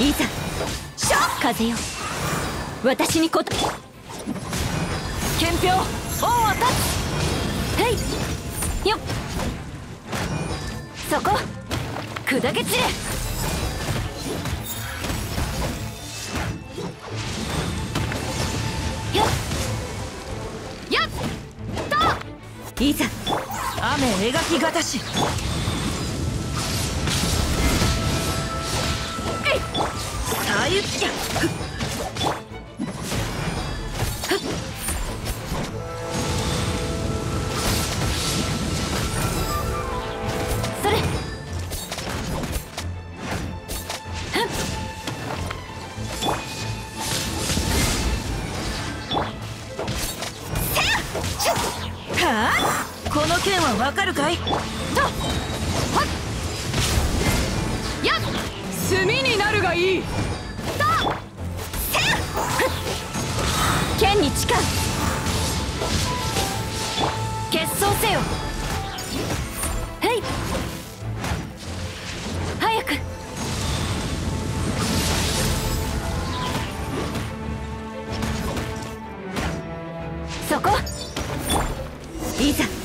いざしょ風よ。私にこと憲兵恩は立つはい。よっ。そこ砕け散れ。よっ。やっといざ雨描きがたし。さゆっ。きゃそれ。はあ？この剣はわかるかい？とはっ。やっ炭になるがいい。に誓う結束せよ。はい。早く。そこ。いざ。